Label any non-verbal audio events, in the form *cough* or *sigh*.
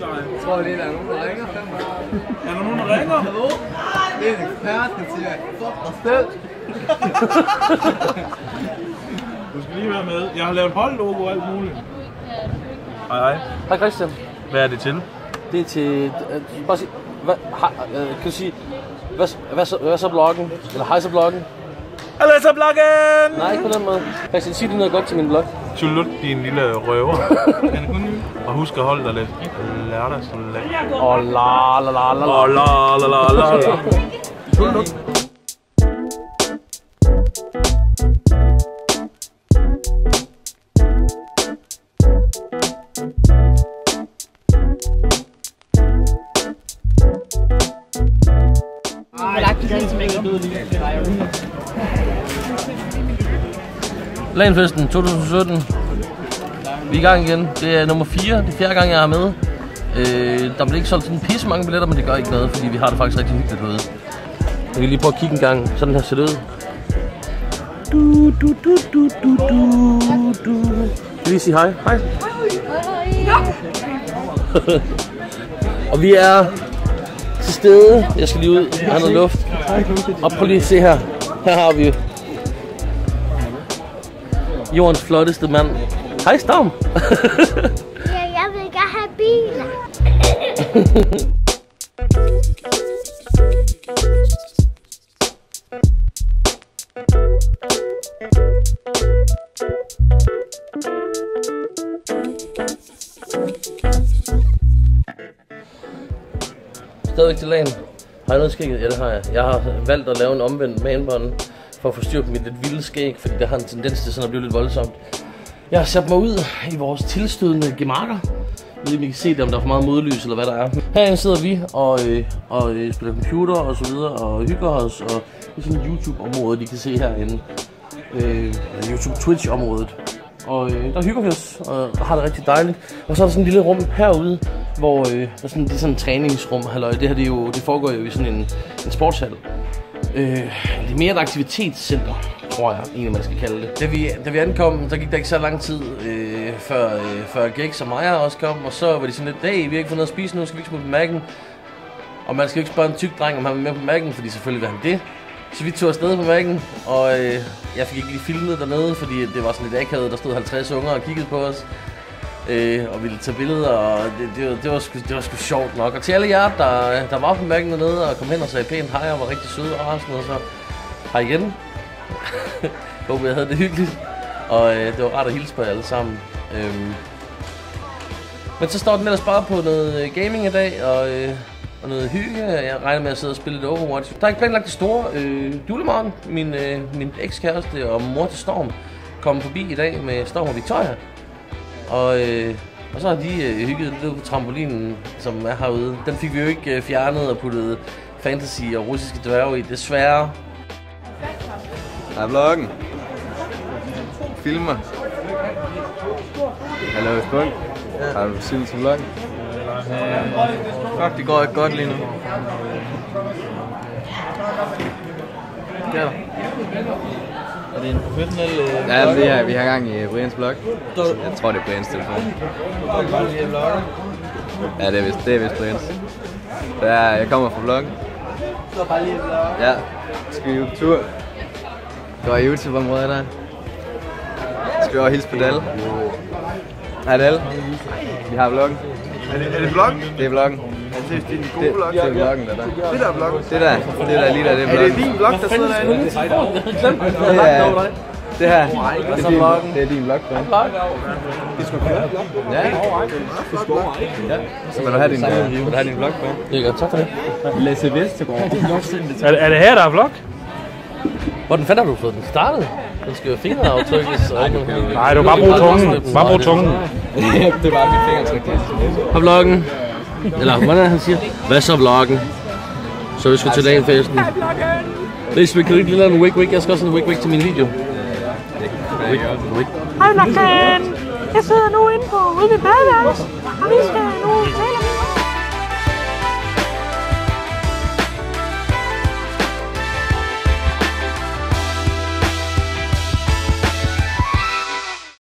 Jeg tror, det er der er nogen, der ringer. *laughs* Er der nogen, der ringer? Hallo? Det er en ekspert, der siger, fuck dig selv. *laughs* Du skal lige være med. Jeg har lavet holdlogo og alt muligt. Hej hej. Hej Christian. Hvad er det til? Det er til... Øh, bare sig, hvad, har, øh, kan du sige... Hvad, hvad, så, hvad så bloggen? Eller hej så bloggen? Alessa bloggen! Nej, ikke på den måde. Christian, sig lige noget godt til min blog. Tulut, din lille røver. *laughs* og husk at holde dig lidt lørdagslæg. Åh, la la la la la. Og la la la la la. Tulut. Lanfesten 2017. Vi er i gang igen. Det er nummer 4. Det er fjerde gang, jeg er med. Øh, der bliver ikke solgt sådan pisse mange billetter, men det gør ikke noget, fordi vi har det faktisk rigtig hyggeligt herude. Jeg vil lige prøve at kigge en gang. Sådan her ser det ud. Du, du, du, du, du, du, du. Vil lige sige hej? Hej. Og vi er til stede. Jeg skal lige ud og have noget luft. Og prøv lige at se her. Her har vi jordens flotteste mand. Hej Storm. Ja, jeg vil gerne have biler. Stadigvæk til lagen. Har jeg noget skægget? Ja, det har jeg. Jeg har valgt at lave en omvendt manbånd for at få styr på mit lidt vilde skæg, fordi der har en tendens til sådan at blive lidt voldsomt. Jeg har sat mig ud i vores tilstødende gemakker. Jeg ved ikke, om I kan se det, om der er for meget modlys eller hvad der er. Herinde sidder vi og, øh, og øh, spiller computer og så videre og hygger os. Og det er sådan et YouTube-område, de kan se herinde. Øh, YouTube-Twitch-området. Og øh, der hygger vi os og har det rigtig dejligt. Og så er der sådan et lille rum herude, hvor øh, der er sådan, det er sådan et træningsrum. Halløj. Det her det, er jo, det foregår jo i sådan en, en sportshal. Øh, det er mere et aktivitetscenter, tror jeg egentlig, man skal kalde det. Da vi, da vi ankom, der gik der ikke så lang tid, øh, før, øh, før Gex og Maja også kom. Og så var de sådan lidt, hey, vi har ikke fået noget at spise nu, skal vi ikke smutte på mærken? Og man skal jo ikke spørge en tyk dreng, om han vil med på mærken, fordi selvfølgelig vil han det. Så vi tog afsted på mærken, og øh, jeg fik ikke lige filmet dernede, fordi det var sådan lidt akavet. Der stod 50 unger og kiggede på os. Øh, og ville tage billeder, og det, det, var, det, var sgu, det var sgu sjovt nok. Og til alle jer, der, der var på mærken dernede og kom hen og sagde pænt hej og var rigtig søde og sådan noget, så hej igen. *laughs* Håber, jeg havde det hyggeligt. Og øh, det var rart at hilse på jer alle sammen. Øhm. Men så står den ellers bare på noget øh, gaming i dag, og, øh, og noget hygge. Jeg regner med at sidde og spille lidt Overwatch. Der er ikke planlagt det store øh, julemorgen. Min, øh, min ekskæreste og mor til Storm kom forbi i dag med Storm og Victoria. Og, øh, og så har de øh, hygget lidt på trampolinen, som er herude. Den fik vi jo ikke øh, fjernet og puttet fantasy og russiske dværge i, desværre. Der er vloggen. Filmer. Hallo, Spunk. Ja. Har du synet til vloggen? Fuck, det går ikke godt lige nu. Er der. Er det en professionel... Øh, Ja, det er, vi har gang i Brians vlog. Jeg tror, det er Brians telefon. Ja, det er vist, det er vist Brians. Så jeg, jeg kommer fra vloggen. Ja, skal vi på tur. Går i YouTube-området der. Skal vi over hilse på Dalle. Hej Dalle. Vi har vloggen. Er det, er det vlog? Det er vloggen. Altså, det er din Det, gode vlog. det er vloggen, der der. Det der er vlog. Det der, det der lige der, det er Er det vloggen. din vlog, der sidder derinde? Det er, det her, det er, din, det er din vlog, Brian. Ja. Ja. Så vil du have din, uh, vil du have din vlog, Brian? Det er godt, tak for det. Lasse Vestergaard. er, er det her, der er vlog? Hvordan fanden har du fået den startet? Den skal jo fingeraftrykkes alt muligt. Nej, du bare brug tungen. Bare brug tungen. det var mit fingertryk. Har vloggen. Eller hvordan er det, han siger? Hvad så vloggen? Så vi skal til dagen festen. Hvis vi kan ikke lige lave en wig wig. Jeg skal også en wig wig til min video. Wig wig. Hej, Lachlan! Jeg sidder nu inde på ude ved badeværelset, og vi skal nu tale